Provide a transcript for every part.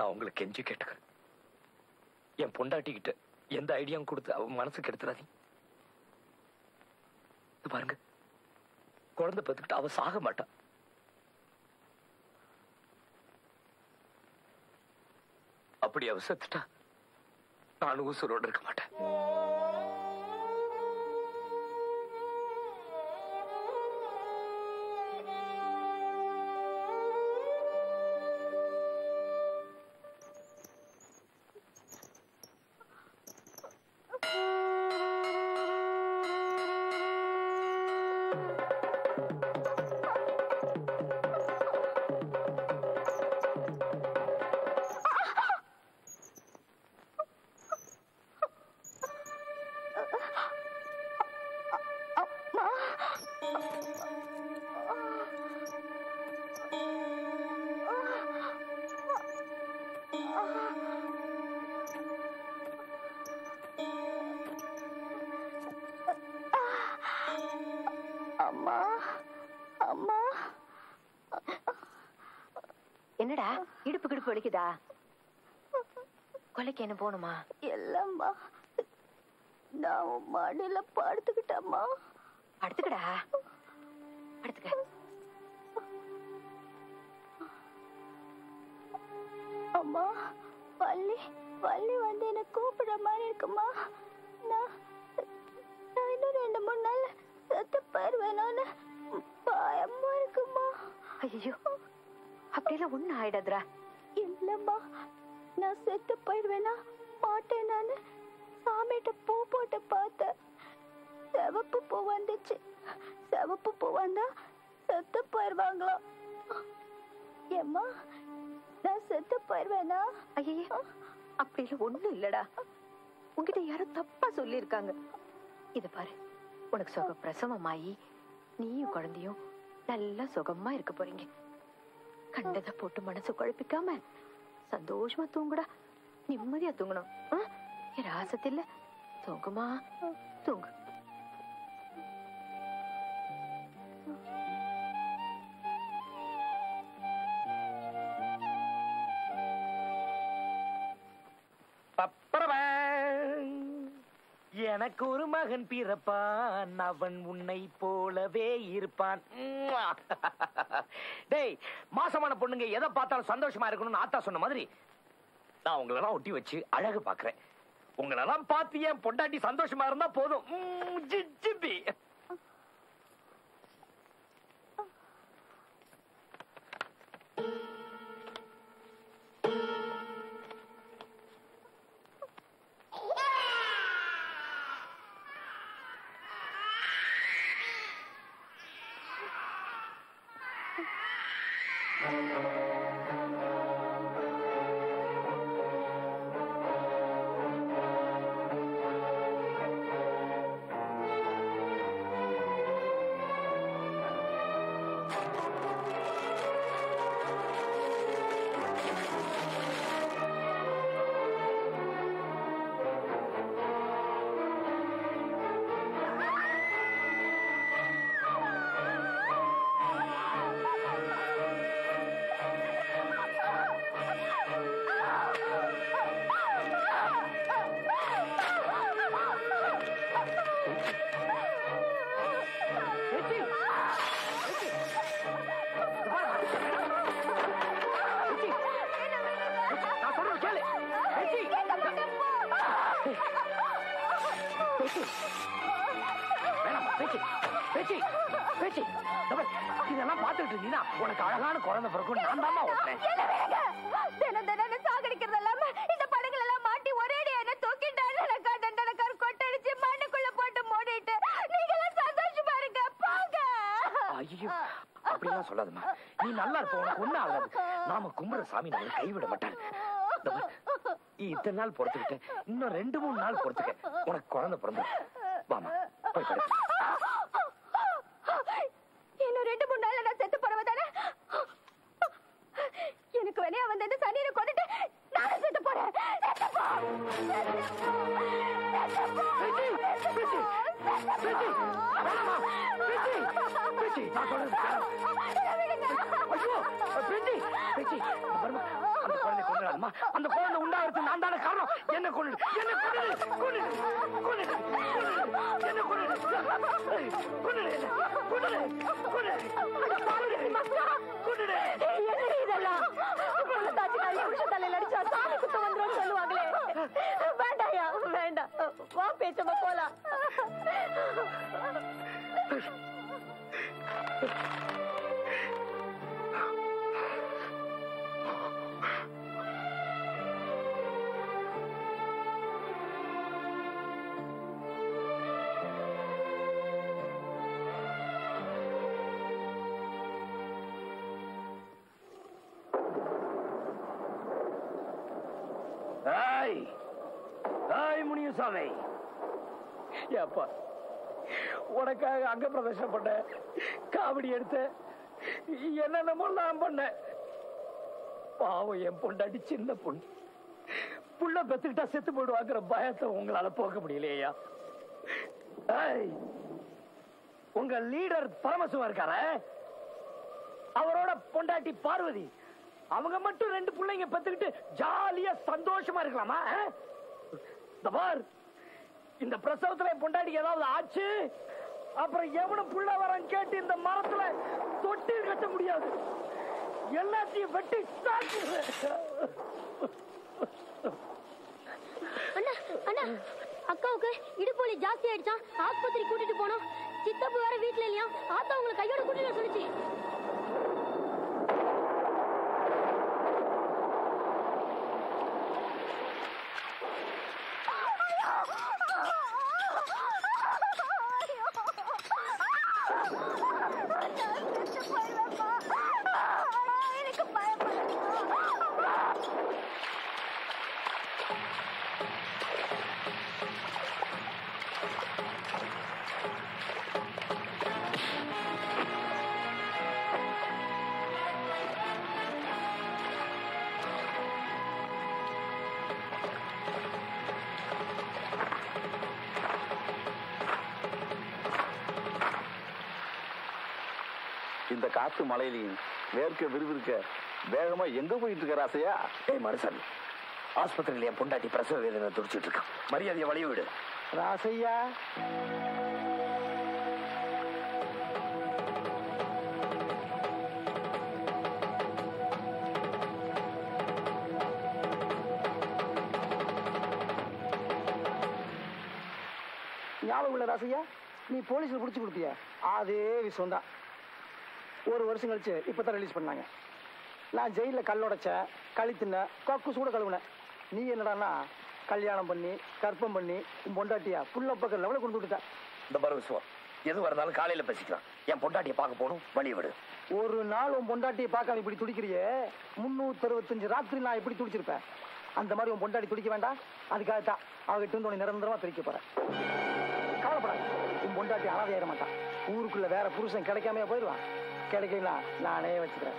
நான் உங்களை கெஞ்சி கேட்டுக்கிறேன் என் பொண்டாட்டி கிட்ட எந்த ஐடியாவும் கொடுத்து அவன் மனசு எடுத்துறாதீங்க பாருங்க. குழந்தை பெத்துக்கிட்டு அவ சாக மாட்டான் அப்படி அவ செத்துட்டா நானும் உசுரோட இருக்க மாட்டேன். அம்மா அம்மா. என்னடா இடுப்பு கிடுப்பு வலிக்குதா? கொலைக்கு என்ன போகணுமா? இல்லம்மா. நான் உன் மடியில படுத்துக்கிட்டம்மா. படுத்துக்கடா. படுத்துக்க. அம்மா வள்ளி வள்ளி வந்து என்ன கூப்பிடுற மாதிரி இருக்குமா? நான் நான் இன்னும் ரெண்டு மூணு நாள் செத்து போயிருவேனோன்னு பயமா இருக்குமா? ஐயோ அப்படியெல்லாம் ஒண்ணும் ஆயிடாதுடா. இல்லம்மா நான் செத்து போயிடுவேனா மாட்டேன் நானு. சாமிகிட்ட பூ போட்டு பார்த்தேன். சிவப்பு பூ வந்துச்சு. சிவப்பு பூ வந்தா செத்து போயிடுவாங்களாம் ஏம்மா நான் செத்து போயிடுவேனா ஐயோ அப்படியெல்லாம் ஒண்ணும் இல்லடா. உன்கிட்ட யாரோ தப்பா சொல்லியிருக்காங்க. இத பாரு. உனக்கு சுக பிரசவமாயி நீயும் குழந்தையும் நல்லா சுகமா இருக்க போறீங்க. கண்டதை போட்டு மனசு குழப்பிக்காம சந்தோஷமா தூங்குடா. நிம்மதியா தூங்கணும். ஆ? என் தூங்குமா? தூங்கு. எனக்கு ஒரு மகன் பிறப்பான் அவன் உன்னை போலவே இருப்பான் உம்மா. டேய் மாசமான பொண்ணுங்க எதை பார்த்தாலும் சந்தோஷமா இருக்கணும்னு ஆத்தா சொன்ன மாதிரி நான் உங்களெல்லாம் ஒட்டி வச்சு அழகு பாக்குறேன் உங்களெல்லாம் பார்த்து என் பொண்டாட்டி சந்தோஷமா இருந்தா போதும் உம், ஜி- ஜிப்பி. நான் சொல்றது கேளு. ஏச்சி. பேச்சு. பேச்சு. பேச்சு. பேச்சு. இதெல்லாம் பார்த்துட்டு இருந்தீங்கன்னா உனக்கு அழகான குழந்தை பிறக்கும் நான் தாமா ஓட்டேன் தினம் தினம் சாகடிக்கிறது இல்லாம இந்த படங்கள் எல்லாம் மாட்டி ஒரே என்ன தூக்கிட்டாரு எனக்கா தண்டனக்கார கொட்டடிச்சு மண்ணுக்குள்ள போட்டு மூடிட்டு நீங்க எல்லாம் சந்தோஷமா இருங்க போங்க ஐயோ அப்படிலாம் சொல்லாதம்மா நீ நல்லா இருப்ப உனக்கு ஒண்ணு ஆகாது நாம கும்புற சாமி நம்மளை கைவிட மாட்டாரு இத்தனை நாள் பொறுத்துக்கிட்ட இன்னும் ரெண்டு மூணு நாள் பொறுத்துக்க. உனக்கு குழந்தை பிறந்து. வாமா போய் படுத்து இன்னும் ரெண்டு மூணு நாள்ல நான் செத்து போறவ தானே? எனக்கு வேணையா வந்து இந்த சனியை கொண்டுட்டு நானும் செத்து போறேன் நான் கேளு. அந்த குழந்தை உண்டாகிறது நான் தானே காரணம்? என்ன கொண்டு என்ன கொண்டு கொண்டு கொண்டு என்ன கொண்டு கொண்டு கொண்டு கொண்டு கொண்டு என்ன இதெல்லாம்? பொண்ணு தாச்சி நிறைய விஷயம் தலையில் அடிச்சா? சாமி குத்த வந்துரும் சொல்லுவாங்களே. வேண்டாயா? வேண்டாம். வா பேச்சம்மா போலாம். Thank you. சாமி. ஏப்பா உனக்காக அங்க பிரதர்ஷனம் பண்ண காவடி எடுத்த என்னென்னமோ நான் பண்ணேன் பாவம் என் பொண்டாட்டி சின்ன பொண்ணு. புள்ள பெத்துக்கிட்டா செத்து போயிடுவாங்கிற பயத்தை உங்களால போக முடியலையா? உங்க லீடர் பரமசிவம் இருக்கார அவரோட பொண்டாட்டி பார்வதி அவங்க மட்டும் ரெண்டு பிள்ளைங்க பெத்துக்கிட்டு ஜாலியா சந்தோஷமா இருக்கலாமா பார் இந்த பிரசவத்துல என் ஏதாவது ஆச்சு? அப்புறம் எவனும் புள்ள வரான் கேட்டு இந்த மரத்துல தொட்டில் கட்ட முடியாது. எல்லாத்தையும் வெட்டி அண்ணா அண்ணா அக்காவுக்கு இடுப்பொலி ஜாஸ்தி ஆயிடுச்சான் ஆஸ்பத்திரி கூட்டிட்டு போனோம். சித்தப்பு வேற வீட்டுல இல்லையா ஆத்தா உங்களை கையோட கூட்டிட்டு சொல்லிச்சு. காத்து மழையிலையும் வேர்க்க விறுவிறுக்க வேகமா எங்க போயிட்டு இருக்க ராசையா? ஏய் மருசன் ஆஸ்பத்திரியில என் பொண்டாட்டி பிரசவ வேதனை துடிச்சிட்டு இருக்கான் மரியாதையை வழிய விடு. ராசையா? ஞாபகம் உள்ள ராசையா? நீ போலீஸ்ல புடிச்சு கொடுத்திய அதே விஷயம் தான் ஒரு வருஷம் கழிச்சு இப்பதான் ரிலீஸ் பண்ணாங்க. நான் ஜெயில கல்லொடைச்சேன் களி தின்னேன் கக்கு கூட கழுவுனேன். நீ என்னடான்னா கல்யாணம் பண்ணி கற்பம் பண்ணி உன் பொண்டாட்டியா புள்ள பக்கம் லெவலில் கொண்டு விட்டுட்ட இந்த பாரு விசுவம் எது வரனாலும் காலையில பேசிக்கலாம். என் பொண்டாட்டியை பார்க்க போகணும் வழி விடு. ஒரு நாள் உன் பொண்டாட்டியை பார்க்காம இப்படி துடிக்கிறியே? முன்னூத்தி அறுபத்தஞ்சு ராத்திரி நான் இப்படி துடிச்சிருப்பேன்? அந்த மாதிரி உன் பொண்டாட்டி துடிக்க வேண்டாம். அதுக்காகத்தான் அவகிட்ட இருந்து உன்னை நிரந்தரமா பிரிக்க போறேன். கவலைப்படாத. உன் பொண்டாட்டி அனாதையாயிட மாட்டான். ஊருக்குள்ள வேற புருஷன் கிடைக்காம போயிடுவான். கிடைக்கலாம் நானே வச்சுக்கிறேன்.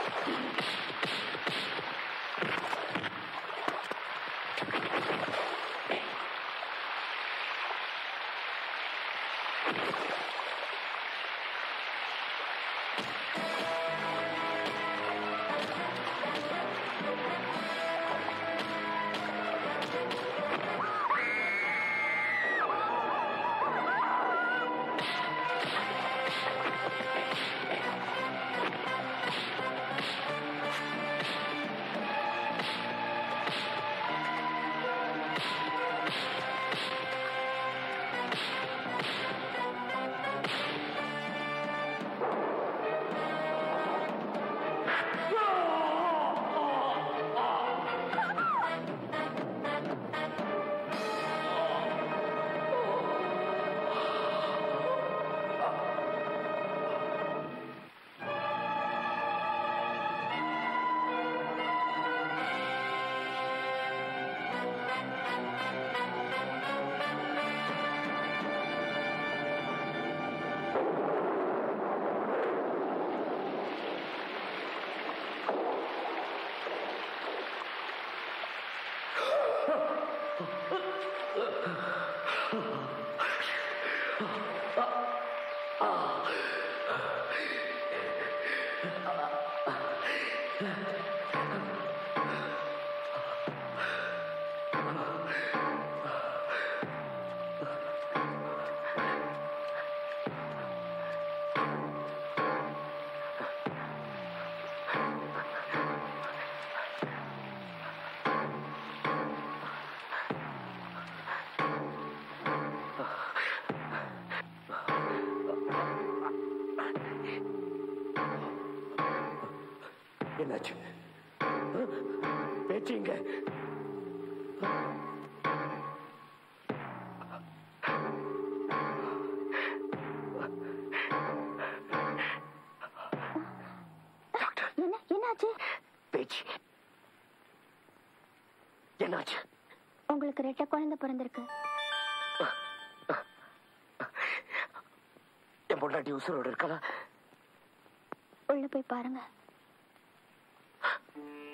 என்னாச்சு பேச்சு இங்க என்னாச்சு? பேச்சு. என்னாச்சு? உங்களுக்கு ரெட்டை குழந்தை பிறந்திருக்கு. என் பொண்டாட்டி உசுரோட இருக்கலா? உள்ள போய் பாருங்க. Mm-hmm.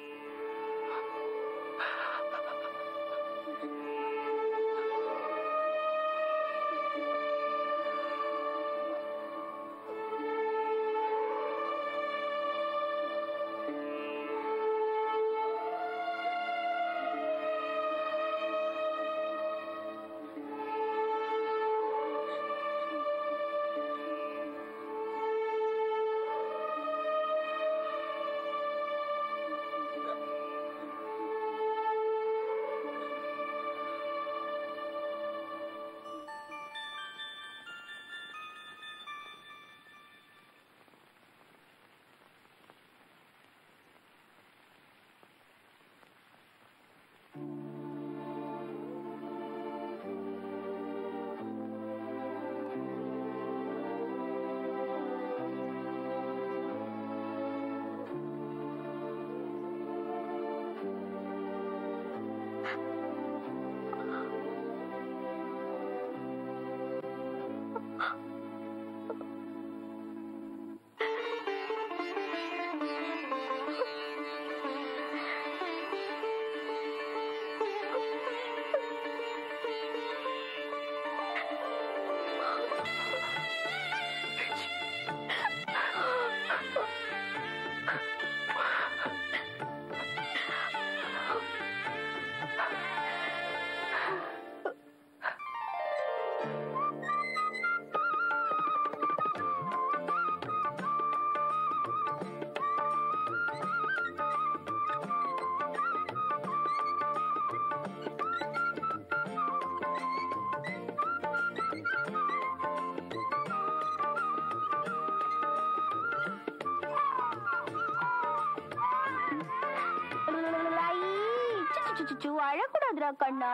சுச்சு அழக்கூடாதுடா கண்ணா.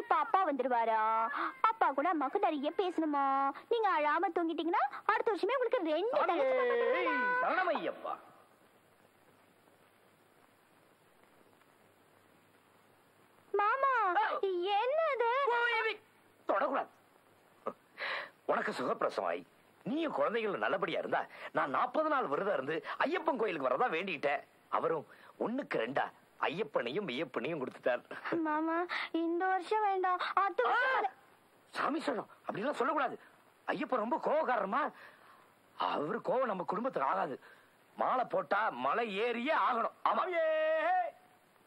இப்ப அப்பா வந்துருவாரா? அப்பா கூட அம்மாக்கு நிறைய பேசணுமா? நீங்க அழாம தூங்கிட்டீங்கன்னா அடுத்த வருஷமே உங்களுக்கு ரெண்டு மாமா என்னது? தொடக்கூடாது. உனக்கு சுகப்பிரசமாய் நீயும் குழந்தைகள் நல்லபடியா இருந்தா நான் நாற்பது நாள் விரதம் இருந்து ஐயப்பன் கோயிலுக்கு வரதா வேண்டிட்டேன் அவரும் ஒண்ணுக்கு ரெண்டா? ஐயப்பனையும் மெய்யப்பனையும் கொடுத்துட்டார். மாமா இந்த வருஷம் வேண்டாம். அடுத்த வருஷம் வர- சாமி சொல்லும் அப்படிலாம் சொல்லக்கூடாது. ஐயப்பன் ரொம்ப கோவக்காரமா அவரு கோவம் நம்ம குடும்பத்துக்கு ஆகாது. மாலை போட்டா மலை ஏறியே ஆகணும். ஆமா.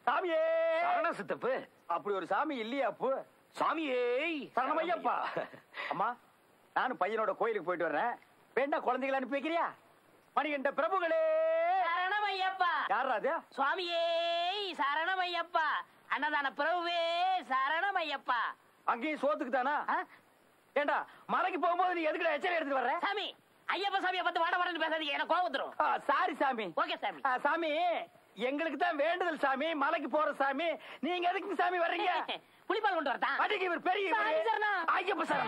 சாமியே! சரண சித்தப்பு. அப்படி ஒரு சாமி இல்லையா அப்பு? சாமியே! சரணமையப்பா அம்மா நானும் பையனோட கோயிலுக்கு போயிட்டு வர்றேன். வேண்டா குழந்தைகளை அனுப்பி வைக்கிறியா? மணிகண்ட பிரபுகளே! சரணமையப்பா யாரா அது? சுவாமியே! சரணமையப்பா. அன்னதான பிரபுவே சரணமையப்பா. அங்கேயும் சோத்துக்கு தானா? ஏண்டா மலைக்கு போகும்போது நீ எதுக்குடா எச்சரி எடுத்துட்டு வர்ற? சாமி ஐயப்ப சாமியை பார்த்து வாட வாடன்னு பேசாதீங்க எனக்கு ஆ, சாரி சாமி. ஓகே சாமி. சாமி எங்களுக்கு தான் வேண்டுதல் சாமி மலைக்கு போற சாமி. நீங்க எதுக்கு சாமி வர்றீங்க? புளிப்பால் கொண்டு வரதா அதுக்கு இவர் பெரிய சாமி சரணம். ஐயப்ப சார்